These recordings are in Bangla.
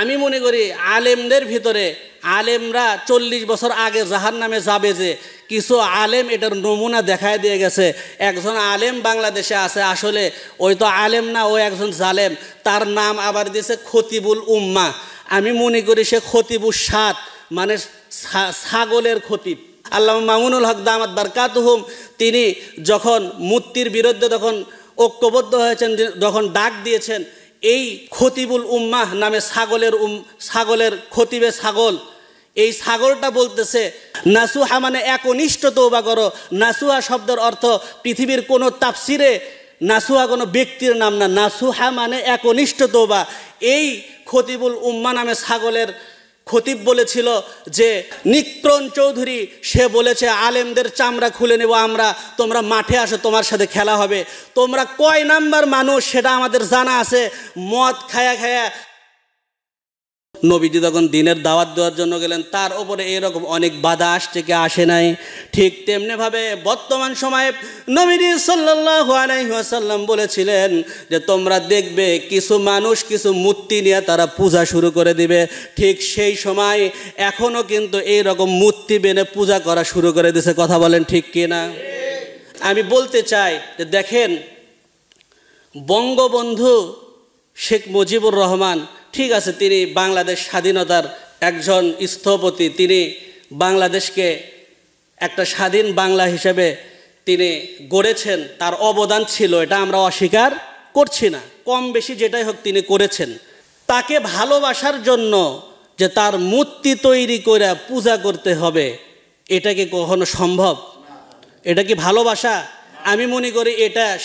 আমি মনে করি আলেমদের ভিতরে আলেমরা চল্লিশ বছর আগে জাহার নামে যাবে যে কিছু আলেম এটার নমুনা দেখায় দিয়ে গেছে। একজন আলেম বাংলাদেশে আছে, আসলে ওই তো আলেম না, ও একজন জালেম। তার নাম আবার দিয়েছে খতিবুল উম্মা। আমি মনে করি সে খতিবুল সাত মানে ছাগলের খতিব। আল্লাহ মামুনুল হক দামাত বারকাতুহুম, তিনি যখন মূর্তির বিরুদ্ধে তখন ঐক্যবদ্ধ হয়েছেন যখন ডাক দিয়েছেন এই খতিবুল উম্মাহ নামে ছাগলের উম, ছাগলের খতিবে ছাগল। এই ছাগলটা বলতেছে, নাসুহা মানে একনিষ্ঠ তৌবা করো। নাসুহা শব্দের অর্থ পৃথিবীর কোনো তাফসিরে নাসুহা কোনো ব্যক্তির নাম না। নাসুহা মানে একনিষ্ঠ তৌবা এই খতিবুল উম্মা নামে ছাগলের খতিব বলেছিল যে, নিক্রণ চৌধুরী, সে বলেছে, আলেমদের চামড়া খুলে নেব আমরা, তোমরা মাঠে আসো, তোমার সাথে খেলা হবে। তোমরা কয় নাম্বার মানুষ, সেটা আমাদের জানা আছে। মদ খায়া খায়া নবীজি তখন দিনের দাওয়াত দেওয়ার জন্য গেলেন, তার ওপরে এরকম অনেক বাধা আসছে কি আসে নাই। ঠিক তেমনিভাবে বর্তমান সময়ে নবীজি ওয়াসাল্লাম বলেছিলেন যে, তোমরা দেখবে কিছু মানুষ, কিছু মূর্তি নিয়ে তারা পূজা শুরু করে দিবে। ঠিক সেই সময় এখনও কিন্তু এই রকম মূর্তি বেনে পূজা করা শুরু করে দিছে। কথা বলেন ঠিক কি না? আমি বলতে চাই যে, দেখেন, বঙ্গবন্ধু শেখ মুজিবুর রহমান ঠিক আছে, তিনি বাংলাদেশ স্বাধীনতার একজন স্থপতি। তিনি বাংলাদেশকে একটা স্বাধীন বাংলা হিসেবে তিনি গড়েছেন। তার অবদান ছিল, এটা আমরা অস্বীকার করছি না। কম বেশি যেটাই হোক তিনি করেছেন। তাকে ভালোবাসার জন্য যে তার মূর্তি তৈরি করে পূজা করতে হবে, এটা কি কখনো সম্ভব? এটা কি ভালোবাসা? আমি মনে করি এটা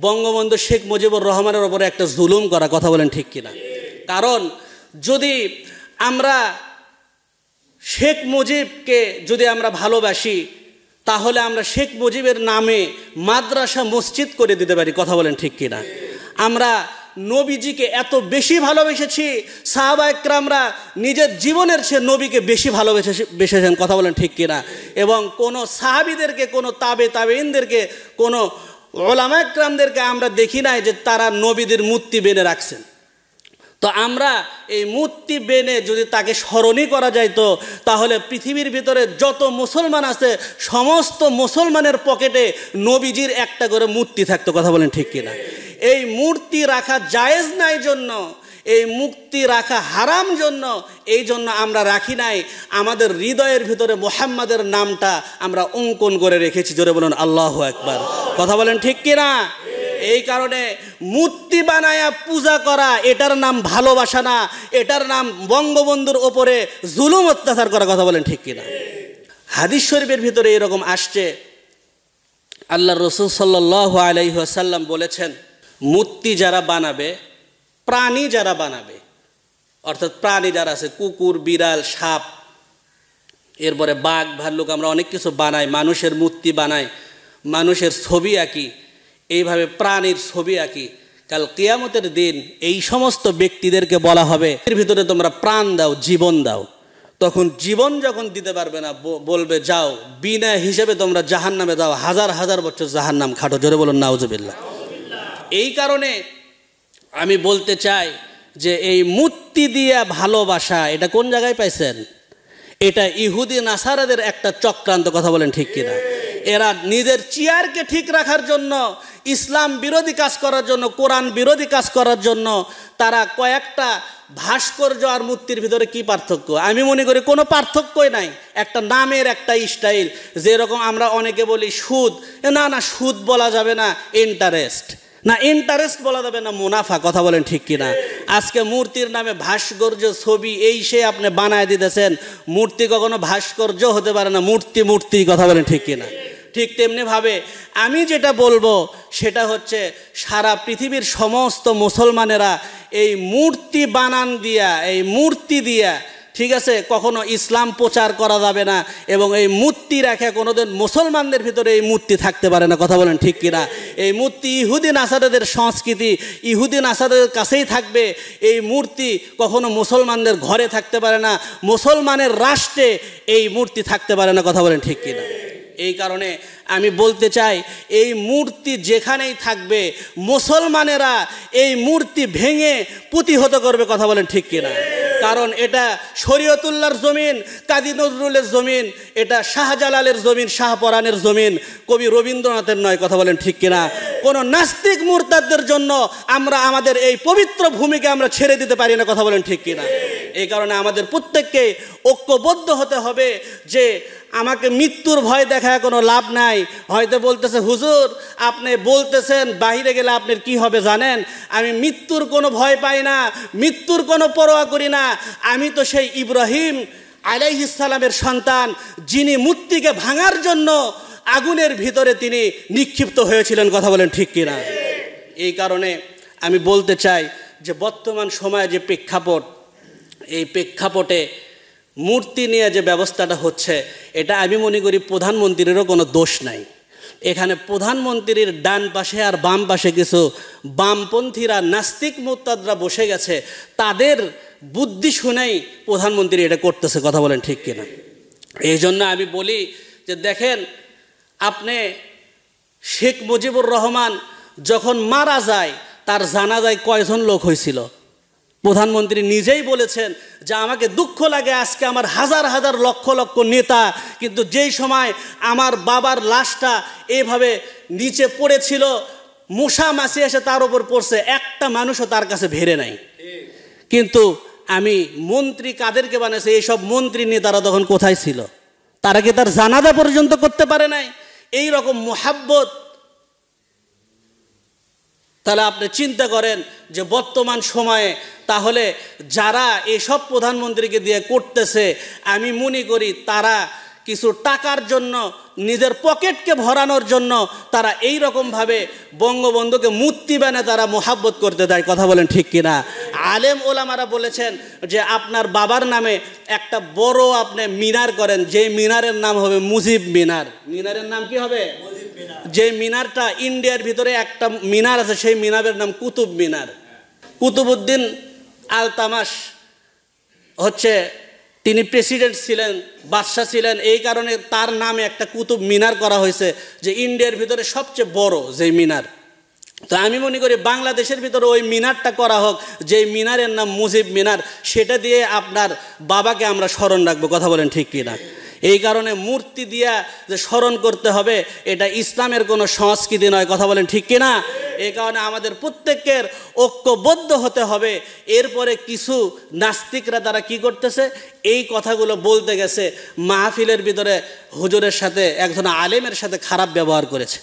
বঙ্গবন্ধু শেখ মুজিবুর রহমানের ওপরে একটা জুলুম করা কথা বলেন ঠিক কিনা। কারণ যদি আমরা শেখ মুজিবকে যদি আমরা ভালোবাসি, তাহলে আমরা শেখ মুজিবের নামে মাদ্রাসা মসজিদ করে দিতে পারি, কথা বলেন ঠিক কিনা? আমরা নবীজিকে এত বেশি ভালোবেসেছি, সাহাবা একরামরা নিজের জীবনের সে নবীকে বেশি ভালোবেসে বেসেছেন, কথা বলেন ঠিক কিনা? এবং কোনো সাহাবিদেরকে, কোনো তাবে তাবেইনদেরকে কোনো ওলামা একরামদেরকে আমরা দেখি নাই যে তারা নবীদের মূর্তি বেনে রাখছেন। তো আমরা এই মূর্তি বেনে যদি তাকে স্মরণই করা যাইতো, তাহলে পৃথিবীর ভিতরে যত মুসলমান আছে, সমস্ত মুসলমানের পকেটে নবীজির একটা করে মূর্তি থাকতো, কথা বলেন ঠিক কিনা। এই মূর্তি রাখা জায়েজ নাই জন্য, এই মুক্তি রাখা হারাম জন্য, এই জন্য আমরা রাখি নাই। আমাদের হৃদয়ের ভিতরে মোহাম্মদের নামটা আমরা অঙ্কন করে রেখেছি, জোরে বলুন আল্লাহ একবার কথা বলেন ঠিক কিনা? এই কারণে মূর্তি বানায়া পূজা করা, এটার নাম ভালোবাসা না, এটার নাম বঙ্গবন্ধুর ওপরে জুলুম অত্যাচার করা কথা বলেন ঠিক কিনা? হাদিস শরীফের ভিতরে এরকম আসছে, আল্লাহ রসুল সাল্লাহ আলাইসাল্লাম বলেছেন, মূর্তি যারা বানাবে, প্রাণী যারা বানাবে, অর্থাৎ প্রাণী যারা আছে, কুকুর, বিড়াল, সাপ, এরপরে বাঘ, ভাল্লুক, আমরা অনেক কিছু বানাই, মানুষের মূর্তি বানাই, মানুষের ছবি আঁকি এইভাবে প্রাণীর ছবি আঁকি। কাল কিয়ামতের দিন এই সমস্ত ব্যক্তিদেরকে বলা হবে, এর ভিতরে তোমরা প্রাণ দাও, জীবন দাও। তখন জীবন যখন দিতে পারবে না বলবে, যাও, বিনা হিসেবে তোমরা জাহান নামে যাও, হাজার হাজার বছর জাহান নাম খাটো। জোরে বলুন নাউজবিল্লা এই কারণে আমি বলতে চাই যে এই মূর্তি দিয়া ভালোবাসা, এটা কোন জায়গায় পাইছেন? এটা ইহুদি নাসারাদের একটা চক্রান্ত, কথা বলেন ঠিক কিনা। এরা নিজের চেয়ারকে ঠিক রাখার জন্য ইসলাম বিরোধী কাজ করার জন্য, কোরআন বিরোধী কাজ করার জন্য তারা কয়েকটা ভাস্কর্য আর মূর্তির ভিতরে কি পার্থক্য? আমি মনে করি কোনো পার্থক্যই নাই। একটা নামের একটা স্টাইল। যেরকম আমরা অনেকে বলি সুদ। না না, সুদ বলা যাবে না ইন্টারেস্ট না ইন্টারেস্ট বলা যাবে না, মুনাফা, কথা বলেন ঠিক কিনা? আজকে মূর্তির নামে ভাস্কর্য ছবি এই সে আপনি বানায় দিতেছেন। মূর্তি কখনো ভাস্কর্য হতে পারে না, মূর্তি মূর্তি, কথা বলেন ঠিক কিনা? ঠিক তেমনিভাবে আমি যেটা বলব সেটা হচ্ছে সারা পৃথিবীর সমস্ত মুসলমানেরা এই মূর্তি বানান দিয়া, এই মূর্তি দিয়া, ঠিক আছে, কখনো ইসলাম প্রচার করা যাবে না এবং এই মূর্তি রেখে কোনোদিন মুসলমানদের ভিতরে এই মূর্তি থাকতে পারে না, কথা বলেন ঠিক কিনা? এই মূর্তি ইহুদিন আসাদের সংস্কৃতি, ইহুদিন আসাদের কাছেই থাকবে, এই মূর্তি কখনো মুসলমানদের ঘরে থাকতে পারে না, মুসলমানের রাষ্ট্রে এই মূর্তি থাকতে পারে না, কথা বলেন ঠিক কিনা? এই কারণে আমি বলতে চাই, এই মূর্তি যেখানেই থাকবে, মুসলমানেরা এই মূর্তি ভেঙে প্রতিহত করবে কথা বলেন ঠিক কিনা? কারণ এটা শরীয়তুল্লাহর জমিন, কাজী নজরুলের জমিন, এটা শাহজালালের জমিন, শাহপরানের জমিন, কবি রবীন্দ্রনাথের নয়, কথা বলেন ঠিক কিনা? কোনো নাস্তিক মুরতাদদের জন্য আমরা আমাদের এই পবিত্র ভূমিকে আমরা ছেড়ে দিতে পারি না, কথা বলেন ঠিক কিনা? এই কারণে আমাদের প্রত্যেককে ঐক্যবদ্ধ হতে হবে যে আমাকে মৃত্যুর ভয় দেখায় কোনো লাভ নাই। হয়তো বলতেছে, হুজুর, আপনি বলতেছেন, বাহিরে গেলে আপনার কি হবে জানেন? আমি মৃত্যুর কোনো ভয় পাই না, মৃত্যুর কোনো পরোয়া করি না। আমি তো সেই ইব্রাহিম আলাইহিসালামের সন্তান যিনি মূর্তিকে ভাঙার জন্য আগুনের ভিতরে তিনি নিক্ষিপ্ত হয়েছিলেন, কথা বলেন ঠিক কিনা? এই কারণে আমি বলতে চাই যে বর্তমান সময়ে যে প্রেক্ষাপট, এই প্রেক্ষাপটে মূর্তি নিয়ে যে ব্যবস্থাটা হচ্ছে, এটা আমি মনে করি প্রধানমন্ত্রীরও কোনো দোষ নাই। এখানে প্রধানমন্ত্রীর ডান পাশে আর বাম পাশে কিছু বামপন্থীরা, নাস্তিক মোত্তাদরা বসে গেছে, তাদের বুদ্ধি শুনেই প্রধানমন্ত্রী এটা করতেছে, কথা বলেন ঠিক কিনা? এই জন্য আমি বলি যে দেখেন আপনি শেখ মুজিবুর রহমান যখন মারা যায়, তার জানা যায় কয়জন লোক হয়েছিল? প্রধানমন্ত্রী নিজেই বলেছেন যে আমাকে দুঃখ লাগে, আজকে আমার হাজার হাজার লক্ষ লক্ষ নেতা, কিন্তু যেই সময় আমার বাবার লাশটা এভাবে নিচে পড়েছিল মশা মাসি এসে তার উপর পড়ছে, একটা মানুষও তার কাছে ভেরে নাই। কিন্তু আমি মন্ত্রী কাদেরকে বানিয়েছে, এইসব মন্ত্রী নেতারা তখন কোথায় ছিল? তারা কি তার জানাজা পর্যন্ত করতে পারে নাই? এই রকম মোহাব্বত। তাহলে আপনি চিন্তা করেন যে বর্তমান সময়ে তাহলে যারা এসব প্রধানমন্ত্রীকে দিয়ে করতেছে, আমি মনে করি তারা কিছু টাকার জন্য নিজের পকেটকে ভরানোর জন্য তারা এই রকমভাবে বঙ্গবন্ধুকে মূর্তি বানে তারা মোহাব্বত করতে দেয়। কথা বলেন ঠিক কিনা? আলেম ওলামারা বলেছেন যে আপনার বাবার নামে একটা বড় আপনি মিনার করেন, যে মিনারের নাম হবে মুজিব মিনার। মিনারের নাম কি হবে? যে মিনারটা ইন্ডিয়ার ভিতরে একটা মিনার আছে, সেই মিনারের নাম কুতুব মিনার। কুতুবুদ্দিন আল তামাস হচ্ছে তিনি প্রেসিডেন্ট ছিলেন, বাদশাহ ছিলেন, এই কারণে তার নামে একটা কুতুব মিনার করা হয়েছে যে ইন্ডিয়ার ভিতরে সবচেয়ে বড় যে মিনার। তো আমি মনে করি বাংলাদেশের ভিতরে ওই মিনারটা করা হোক, যে মিনারের নাম মুজিব মিনার, সেটা দিয়ে আপনার বাবাকে আমরা স্মরণ রাখব। কথা বলেন ঠিক কিনা? এই কারণে মূর্তি দিয়া যে স্মরণ করতে হবে, এটা ইসলামের কোনো সংস্কৃতি নয়। কথা বলেন ঠিক কিনা? এই কারণে আমাদের প্রত্যেকের ঐক্যবদ্ধ হতে হবে। এরপরে কিছু নাস্তিকরা তারা কি করতেছে? এই কথাগুলো বলতে গেছে। মাহফিলের ভিতরে হুজুরের সাথে, একজন আলেমের সাথে খারাপ ব্যবহার করেছে।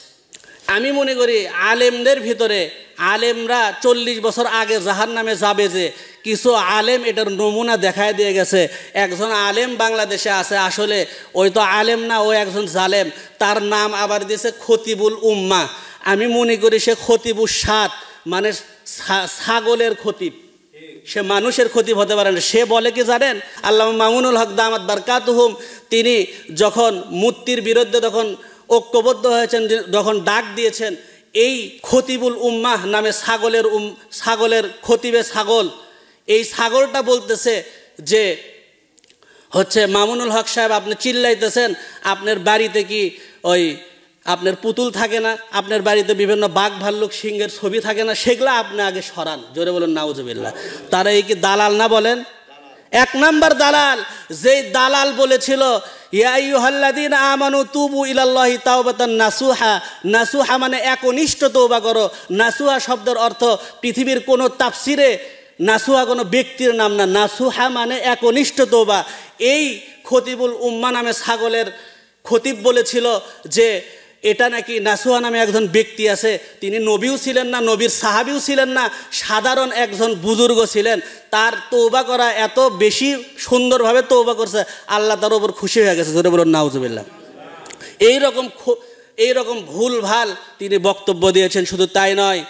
আমি মনে করি আলেমদের ভিতরে আলেমরা চল্লিশ বছর আগে জাহার নামে যাবে যে কিছু আলেম এটার নমুনা দেখায় দিয়ে গেছে। একজন আলেম বাংলাদেশে আছে, আসলে ওই তো আলেম না, ও একজন জালেম। তার নাম আবার দিয়েছে খতিবুল উম্মা। আমি মনে করি সে খতিবুল সাত মানে ছাগলের খতিব। সে মানুষের ক্ষতি হতে পারে না। সে বলে কি জানেন? আল্লাহ মামুনুল হক দামাত বারকাতুহুম, তিনি যখন মূর্তির বিরুদ্ধে তখন ঐক্যবদ্ধ হয়েছেন যখন ডাক দিয়েছেন, এই খতিবুল উম্মাহ নামে ছাগলের উম, ছাগলের খতিবে ছাগল এই ছাগলটা বলতেছে যে, হচ্ছে মামুনুল হক সাহেব, আপনি চিল্লাইতেছেন, আপনার বাড়িতে কি ওই আপনার পুতুল থাকে না? আপনার বাড়িতে বিভিন্ন বাঘ ভাল্লুক সিংহের ছবি থাকে না? সেগুলো আপনি আগে সরান। জোরে বলুন নাউজবিল্লা তারা এই কি দালাল না বলেন? এক নাম্বার দালাল, যেই দালাল বলেছিল ইলাল্লাহি নাসুহা। নাসুহা মানে একনিষ্ঠ তৌবা করো। নাসুহা শব্দের অর্থ পৃথিবীর কোনো তাফসিরে নাসুহা কোনো ব্যক্তির নাম না। নাসুহা মানে একনিষ্ঠ তৌবা। এই খতিবুল উম্মা নামে ছাগলের খতিব বলেছিল যে, এটা নাকি নাসুহা নামে একজন ব্যক্তি আছে, তিনি নবীও ছিলেন না, নবীর সাহাবিও ছিলেন না, সাধারণ একজন বুজুর্গ ছিলেন। তার তৌবা করা এত বেশি সুন্দরভাবে তৌবা করছে, আল্লাহ তার ওপর খুশি হয়ে গেছে। জোরে বলুন, নাউজুবিল্লাহ। এইরকম এইরকম ভুল ভালো তিনি বক্তব্য দিয়েছেন, শুধু তাই নয়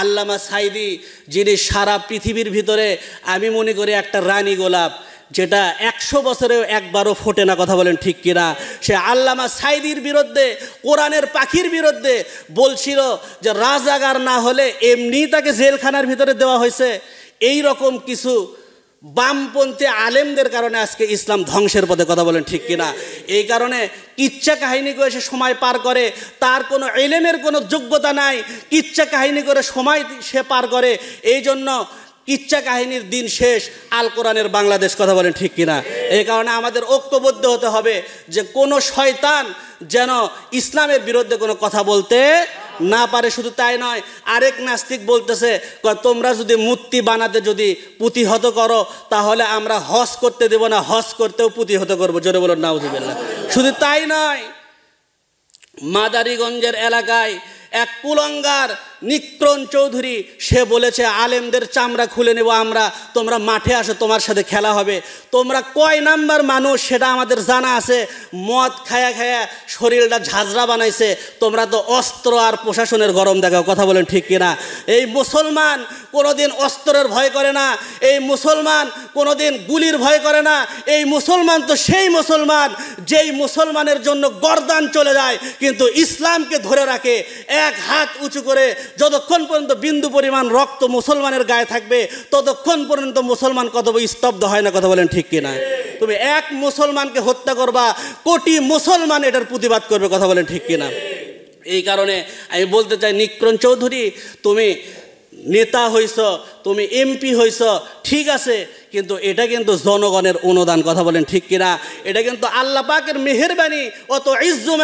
আল্লামা সাইদি, যিনি সারা পৃথিবীর ভিতরে, আমি মনে করি একটা রানী গোলাপ, যেটা একশো বছরেও একবারও ফোটে না, কথা বলেন ঠিক কিনা? সে আল্লামা সাইদির বিরুদ্ধে, কোরআনের পাখির বিরুদ্ধে বলছিল যে রাজাগার না হলে এমনি তাকে জেলখানার ভিতরে দেওয়া হয়েছে। এই রকম কিছু বামপন্থী আলেমদের কারণে আজকে ইসলাম ধ্বংসের পথে কথা বলেন, ঠিক কিনা? এই কারণে কিচ্ছা কাহিনী করে সে সময় পার করে, তার কোনো এলেমের কোনো যোগ্যতা নাই, কিচ্ছা কাহিনী করে সময় সে পার করে এই জন্য কিচ্ছা কাহিনীর দিন শেষ, আল কোরআনের বাংলাদেশ কথা বলেন, ঠিক কিনা? এই কারণে আমাদের ঐক্যবদ্ধ হতে হবে যে কোনো শয়তান যেন ইসলামের বিরুদ্ধে কোনো কথা বলতে না পারে শুধু তাই নয়, আরেক নাস্তিক বলতেছে তোমরা যদি মূর্তি বানাতে যদি পুঁতিহত করো, তাহলে আমরা হস করতে দেব না হস করতেও পুঁতিহত করব। জোরে বলো নাউজুবিল্লা শুধু তাই নয়, মাদারিগঞ্জের এলাকায় এক কুলঙ্গার নিক্রণ চৌধুরী, সে বলেছে, আলেমদের চামড়া খুলে নেব আমরা, তোমরা মাঠে আসো, তোমার সাথে খেলা হবে। তোমরা কয় নাম্বার মানুষ, সেটা আমাদের জানা আছে। মদ খায়া খায়া শরীরটা ঝাঁঝরা বানাইছে। তোমরা তো অস্ত্র আর প্রশাসনের গরম দেখাও, কথা বলেন ঠিক কিনা? এই মুসলমান কোনোদিন অস্ত্রের ভয় করে না, এই মুসলমান কোনোদিন গুলির ভয় করে না, এই মুসলমান তো সেই মুসলমান যেই মুসলমানের জন্য গরদান চলে যায়, কিন্তু ইসলামকে ধরে রাখে, এক হাত উঁচু করে যতক্ষণ পর্যন্ত বিন্দু পরিমাণ রক্ত মুসলমানের গায়ে থাকবে, ততক্ষণ পর্যন্ত মুসলমান কত স্তব্ধ হয় না, কথা বলেন ঠিক কিনা? তুমি এক মুসলমানকে হত্যা করবা, কোটি মুসলমান এটার প্রতিবাদ করবে, কথা বলেন ঠিক কিনা? এই কারণে আমি বলতে চাই, নিক্রণ চৌধুরী, তুমি নেতা হইছ, তুমি এমপি হইছ, ঠিক আছে কিন্তু এটা কিন্তু জনগণের অনুদান, কথা বলেন ঠিক কিনা? এটা কিন্তু আল্লাহ পাকের মেহেরবানি। অত ইজ্জু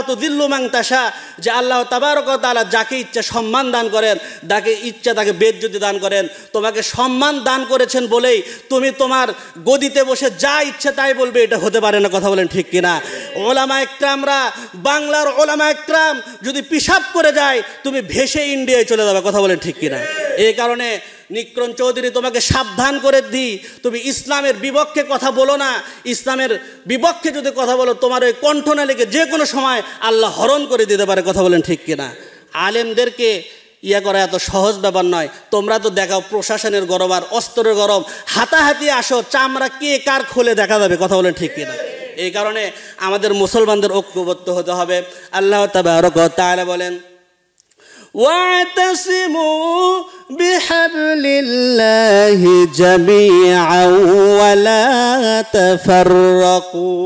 অত দিল্লু মাংতাসা যে আল্লাহ তাবারক তালা যাকে ইচ্ছা সম্মান দান করেন, যাকে ইচ্ছা তাকে বেদ যদি দান করেন, তোমাকে সম্মান দান করেছেন বলেই তুমি তোমার গদিতে বসে যা ইচ্ছে তাই বলবে, এটা হতে পারে না, কথা বলেন ঠিক কিনা? ওলামা একরামরা, বাংলার ওলামা একরাম, যদি পিসাব করে যায়, তুমি ভেসে ইন্ডিয়ায় চলে যাবে, কথা বলেন ঠিক কিনা? এই কারণে নিক্রণ চৌধুরী তোমাকে সাবধান করে দিই। তুমি ইসলামের বিপক্ষে কথা বলো না। ইসলামের বিপক্ষে যদি কথা বলো, তোমার ওই কণ্ঠনালীকে যে কোনো সময় আল্লাহ হরণ করে দিতে পারে, কথা বলেন ঠিক কিনা। আলেমদেরকে ইয়া করা এত সহজ ব্যাপার নয়। তোমরা তো দেখাও প্রশাসনের গরম আর অস্ত্রের গরম। হাতাহাতি আসো, চামড়া কে কার খোলে দেখা যাবে, কথা বলেন ঠিক কিনা। এই কারণে আমাদের মুসলমানদের ঐক্যবদ্ধ হতে হবে। আল্লাহ তালা বলেন واعتصموا بحبل الله جميعا ولا تفرقوا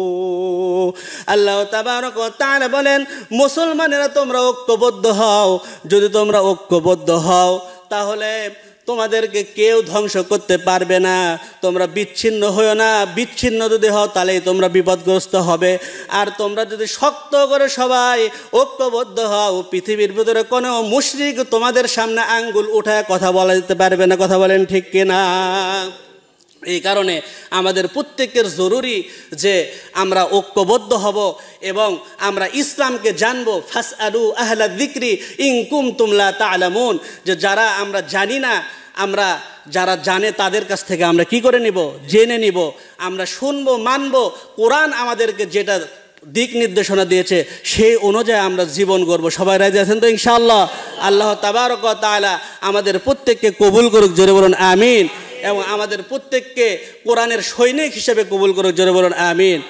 আল্লাহ তাবারক ওয়া তাআলা বলেন মুসলমানেরা তোমরা ঐক্যবদ্ধ হও যদি তোমরা ঐক্যবদ্ধ হও তাহলে তোমাদেরকে কেউ ধ্বংস করতে পারবে না। তোমরা বিচ্ছিন্ন হয়েও না। বিচ্ছিন্ন যদি হও, তাহলেই তোমরা বিপদগ্রস্ত হবে। আর তোমরা যদি শক্ত করে সবাই ঐক্যবদ্ধ হও, পৃথিবীর ভিতরে কোনো মুশরিক তোমাদের সামনে আঙ্গুল উঠায় কথা বলা যেতে পারবে না। কথা বলেন ঠিক কিনা? এই কারণে আমাদের প্রত্যেকের জরুরি যে আমরা ঐক্যবদ্ধ হব এবং আমরা ইসলামকে জানব ফাস আলু আহলা দিক্রি ইংকুম তুমলা তালামুন যে যারা আমরা জানি না, আমরা যারা জানে তাদের কাছ থেকে আমরা কি করে নিব? জেনে নিব। আমরা শুনব, মানব। কোরআন আমাদেরকে যেটা দিক নির্দেশনা দিয়েছে, সেই অনুযায়ী আমরা জীবন করব সবাই রাজি আছেন তো ইনশাআল্লাহ? আল্লাহ তাবারক তাআলা আমাদের প্রত্যেককে কবুল করুক, জোরে বলুন, আমিন। এবং আমাদের প্রত্যেককে কোরআনের সৈনিক হিসেবে কবুল করুক জোরে বলুন আমিন।